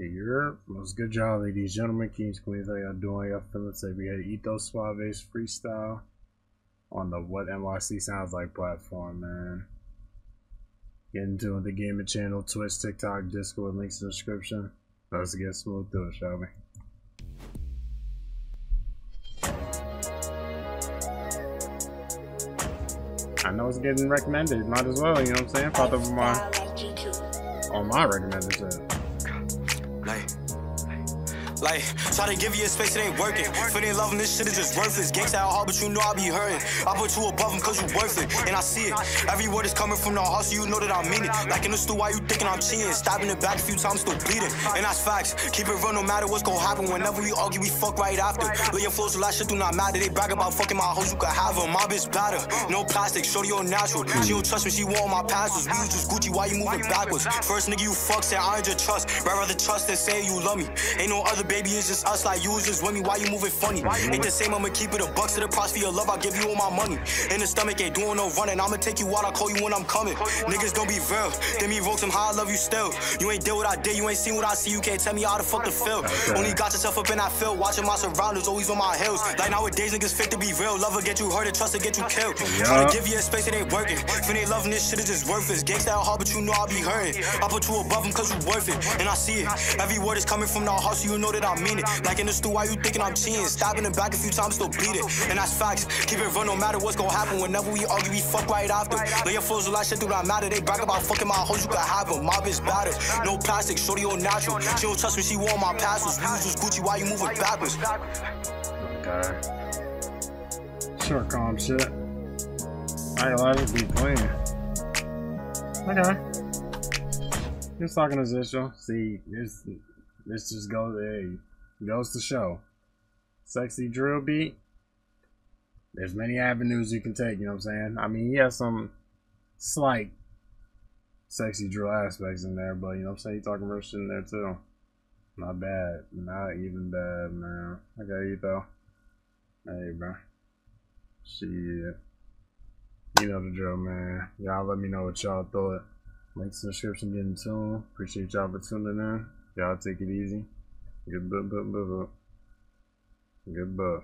You're most good job, ladies, gentlemen, kings, queens. How y'all doing? Y'all feeling safe? We had EthoSuave's freestyle on the What NYC Sounds Like platform, man. Get into the gaming channel, Twitch, TikTok, Discord, links in the description. Let's get smooth through it, shall we? I know it's getting recommended. Might as well, you know what I'm saying? Up on my, on my recommended shit. Like, try to give you a space, it ain't working. Feeling loving this shit is just worthless. Gangsta out hard, but you know I be hurting. I put you above them cause you worth it, and I see it. Every word is coming from the heart, so you know that I mean it. Like in the stew, why you thinking I'm cheating? Stabbing the back a few times, still bleeding. And that's facts. Keep it real no matter what's gonna happen. Whenever we argue, we fuck right after. Lay your flows, that shit do not matter. They brag about fucking my hoes, you can have them. My bitch better. No plastic, shorty all natural. She don't trust me, she want my passwords. We use just Gucci, why you moving backwards? First nigga you fuck, said I ain't your trust. Rather trust than say you love me. Ain't no other baby, it's just us like you was just with me, why you moving funny? Ain't the same, I'ma keep it a bucks to the price for your love, I'll give you all my money. In the stomach, ain't doing no running, I'ma take you out, I'll call you when I'm coming. Niggas don't be real, then me wrote some how I love you still. You ain't did what I did, you ain't seen what I see, you can't tell me how the fuck to feel. Only got yourself up in that field, watching my surroundings, always on my heels. Like nowadays, niggas fake to be real, love will get you hurt, and trust to get you killed. Trying to give you a space, it ain't working. When they loving this shit, it's just worthless. Gangsta out hard, but you know I'll be hurting. I put you above them cause you worth it, and I see it. Every word is coming from the heart, so you know that I mean it. Like in the stew, why you thinking I'm cheating? Stabbing the back a few times, still bleeding. And that's facts. Keep it real no matter what's gonna happen. Whenever we argue, we fuck right after. Lay your flows, all shit do not matter. They brag about fucking my hoes, you can have them. My bitch better. No plastic, shorty all natural. She don't trust me, she want my passwords. We use Gucci, why you moving backwards? Okay. Calm shit. I let it be clean. Okay. Just talking as usual. See, this this just goes hey, goes to show. Sexy drill beat. There's many avenues you can take, you know what I'm saying? I mean, he has some slight sexy drill aspects in there, but you know what I'm saying? He talking real shit in there too. Not bad. Not even bad, man. I got you though. Hey, bro. Shit. You know the drill, man. Y'all let me know what y'all thought. Links in the description, get in tune. Appreciate y'all for tuning in. Y'all take it easy. Good buh, buh, buh, buh. Good buh.